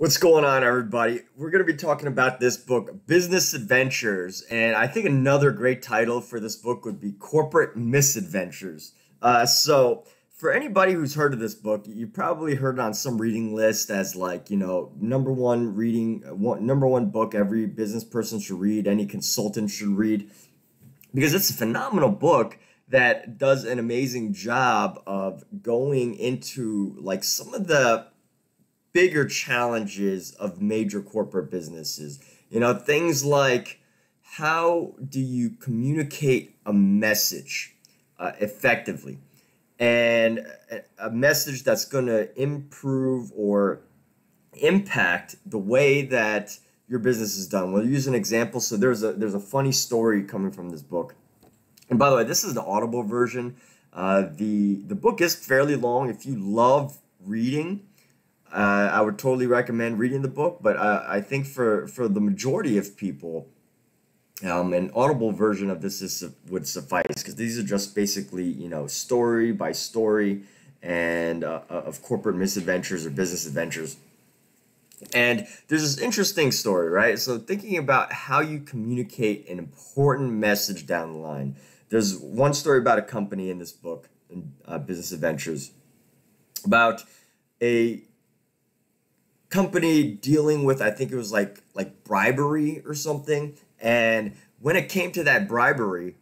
What's going on, everybody? We're going to be talking about this book, Business Adventures. And I think another great title for this book would be Corporate Misadventures. Uh, so, for anybody who's heard of this book, you probably heard it on some reading list as like, you know, number one reading, one, number one book every business person should read, any consultant should read, because it's a phenomenal book that does an amazing job of going into like some of the bigger challenges of major corporate businesses. You know, things like how do you communicate a message uh, effectively? And a message that's going to improve or impact the way that your business is done. We'll use an example. So there's a there's a funny story coming from this book. And by the way, this is the Audible version. Uh, the the book is fairly long. If you love reading, uh, I would totally recommend reading the book, but uh, I think for, for the majority of people, um, an audible version of this is would suffice because these are just basically you know story by story and uh, uh, of corporate misadventures or business adventures. And there's this interesting story, right? So thinking about how you communicate an important message down the line. There's one story about a company in this book, in uh, Business Adventures, about a company dealing with I think it was like like bribery or something. And when it came to that bribery,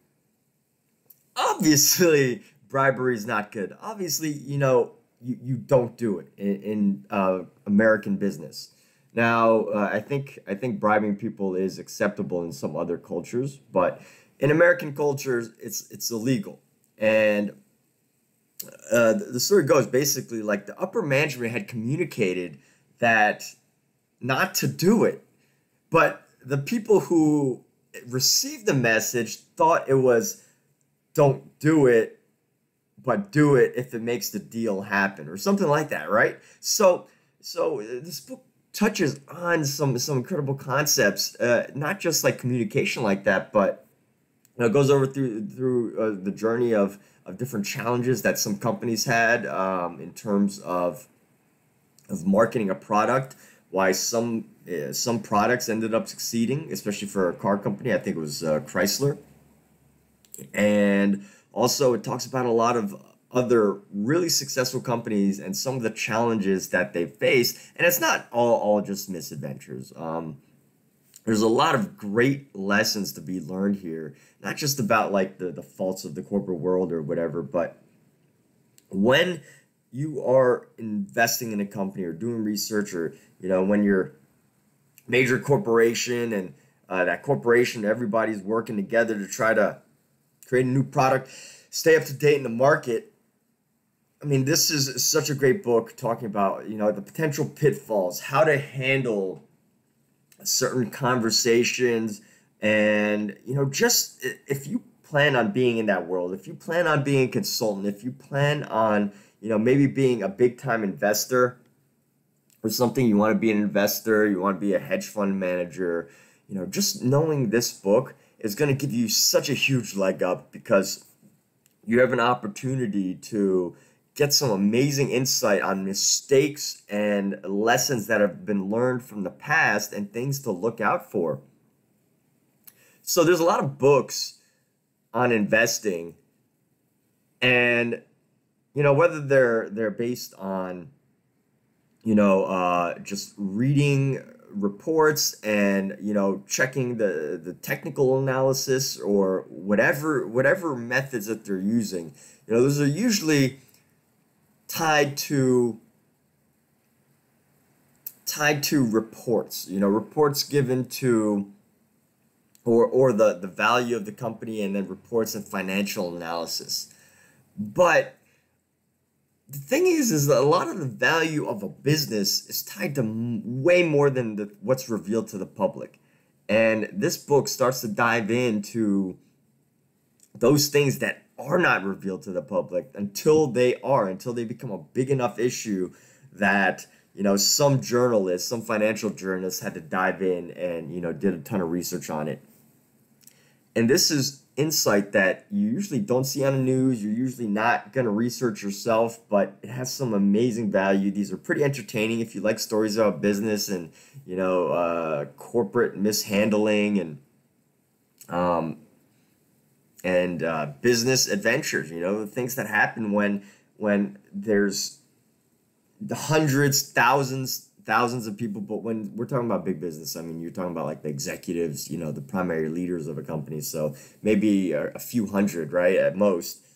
obviously bribery is not good. Obviously, you know, you, you don't do it in, in uh, American business. Now, uh, I think I think bribing people is acceptable in some other cultures, but in American cultures, it's it's illegal. And uh, the story goes basically like the upper management had communicated that not to do it. But the people who received the message thought it was don't do it, but do it if it makes the deal happen or something like that, right? So so this book touches on some some incredible concepts, uh, not just like communication like that, but you know, it goes over through through uh, the journey of of different challenges that some companies had um, in terms of of marketing a product, why some uh, some products ended up succeeding, especially for a car company. I think it was uh, Chrysler. And also, it talks about a lot of other really successful companies and some of the challenges that they faced. And it's not all, all just misadventures. Um, there's a lot of great lessons to be learned here, not just about like the, the faults of the corporate world or whatever, but when you are investing in a company or doing research or you know when you're major corporation and uh, that corporation everybody's working together to try to create a new product stay up to date in the market. I mean this is such a great book talking about you know the potential pitfalls how to handle certain conversations and you know just if you plan on being in that world if you plan on being a consultant if you plan on you know, maybe being a big time investor or something, you want to be an investor, you want to be a hedge fund manager, you know, just knowing this book is going to give you such a huge leg up because you have an opportunity to get some amazing insight on mistakes and lessons that have been learned from the past and things to look out for. So there's a lot of books on investing and you know whether they're they're based on you know uh, just reading reports and you know checking the the technical analysis or whatever whatever methods that they're using. You know those are usually tied to tied to reports. You know reports given to or or the the value of the company and then reports and financial analysis. But the thing is is that a lot of the value of a business is tied to way more than the, what's revealed to the public. And this book starts to dive into those things that are not revealed to the public until they are until they become a big enough issue that you know some journalists some financial journalists had to dive in and you know did a ton of research on it. And this is insight that you usually don't see on the news. You're usually not going to research yourself, but it has some amazing value. These are pretty entertaining if you like stories about business and you know uh, corporate mishandling and um, and uh, business adventures. You know the things that happen when when there's the hundreds, thousands, thousands of people, but when we're talking about big business, I mean, you're talking about like the executives, you know, the primary leaders of a company. So maybe a, a few hundred, right, at most.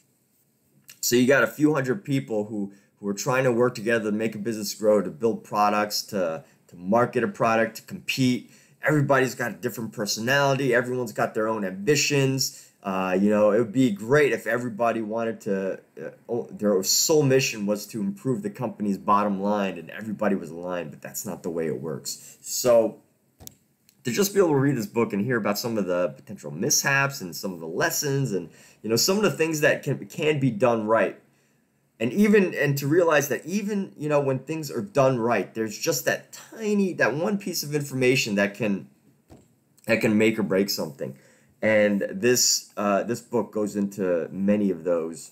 So you got a few hundred people who who are trying to work together to make a business grow, to build products, to to market a product, to compete. Everybody's got a different personality. Everyone's got their own ambitions. Uh, you know, it would be great if everybody wanted to, uh, their sole mission was to improve the company's bottom line and everybody was aligned, but that's not the way it works. So, to just be able to read this book and hear about some of the potential mishaps and some of the lessons and, you know, some of the things that can, can be done right. And even, and to realize that even, you know, when things are done right, there's just that tiny, that one piece of information that can, that can make or break something and this uh, this book goes into many of those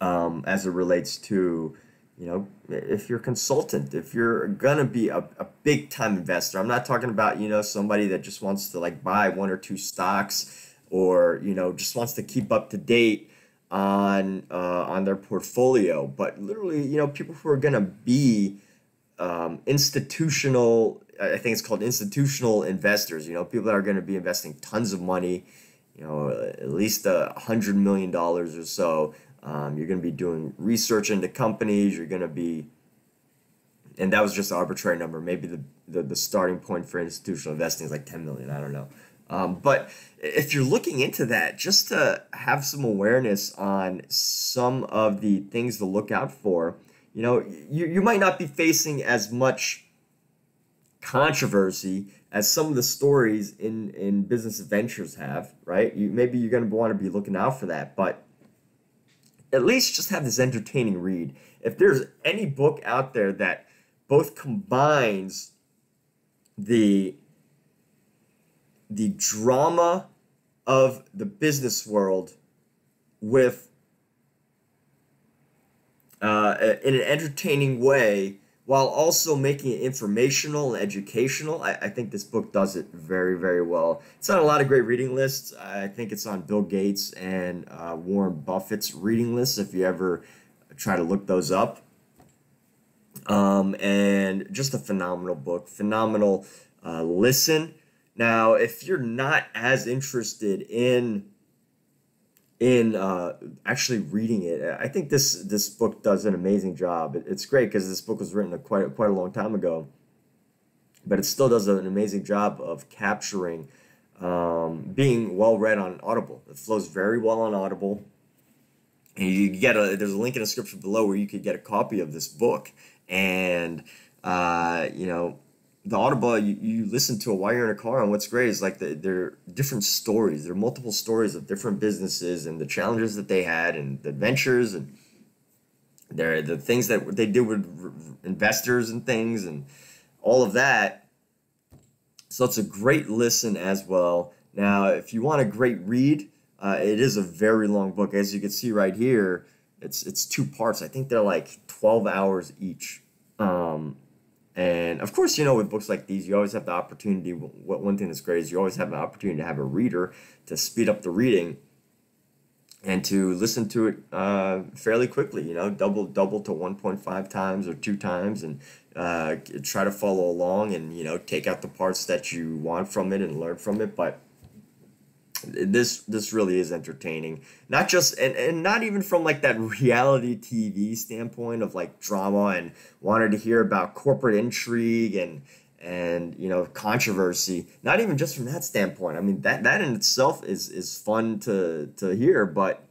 um, as it relates to you know if you're a consultant if you're gonna be a, a big time investor i'm not talking about you know somebody that just wants to like buy one or two stocks or you know just wants to keep up to date on uh, on their portfolio. But literally you know people who are gonna be um, institutional I think it's called institutional investors. You know, people that are going to be investing tons of money. You know, at least a hundred million dollars or so. Um, you're going to be doing research into companies. You're going to be, and that was just an arbitrary number. Maybe the, the, the starting point for institutional investing is like 10 million. I don't know. Um, but if you're looking into that, just to have some awareness on some of the things to look out for, you know, you, you might not be facing as much controversy as some of the stories in in business adventures have right? You maybe you're going to want to be looking out for that but at least just have this entertaining read. If there's any book out there that both combines the the drama of the business world with uh, in an entertaining way while also making it informational and educational. I, I think this book does it very, very well. It's on a lot of great reading lists. I think it's on Bill Gates and uh, Warren Buffett's reading lists if you ever try to look those up. Um, and just a phenomenal book, phenomenal uh, listen. Now, if you're not as interested in in uh, actually reading it. I think this this book does an amazing job. It, it's great because this book was written quite quite a long time ago, but it still does an amazing job of capturing um, being well read on Audible. It flows very well on Audible. And you get a there's a link in the description below where you could get a copy of this book, and uh, you know the Audible you, you listen to it while you're in a car, and what's great is like the, they're different stories. There are multiple stories of different businesses and the challenges that they had and the adventures and they're the things that they did with investors and things and all of that. So it's a great listen as well. Now, if you want a great read, uh, it is a very long book. As you can see right here, it's it's two parts. I think they're like 12 hours each. Um, and of course, you know, with books like these, you always have the opportunity. What one thing that's great is you always have an opportunity to have a reader to speed up the reading and to listen to it uh, fairly quickly. You know, double double to one point five times or two times, and uh, try to follow along and you know take out the parts that you want from it and learn from it. But this this really is entertaining. Not just and, and not even from like that reality tv standpoint of like drama and wanted to hear about corporate intrigue and and you know controversy. Not even just from that standpoint. I mean that that in itself is is fun to to hear but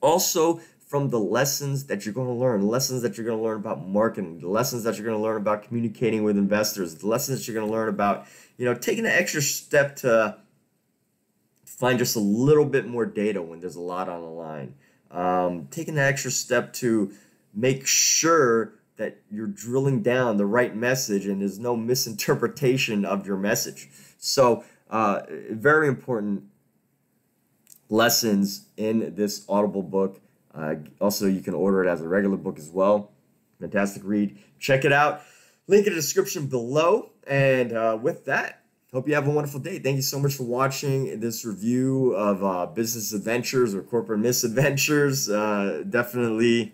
also from the lessons that you're going to learn lessons that you're going to learn about marketing the lessons that you're going to learn about communicating with investors the lessons that you're going to learn about you know taking an extra step to find just a little bit more data when there's a lot on the line. Um, taking that extra step to make sure that you're drilling down the right message and there's no misinterpretation of your message. So, uh, very important lessons in this Audible book. Uh, also, you can order it as a regular book as well. Fantastic read. Check it out. Link in the description below. And uh, with that, hope you have a wonderful day. Thank you so much for watching this review of uh, business adventures or corporate misadventures. Uh, definitely,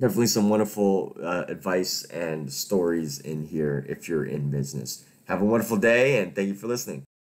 definitely some wonderful uh, advice and stories in here if you're in business. Have a wonderful day, and thank you for listening.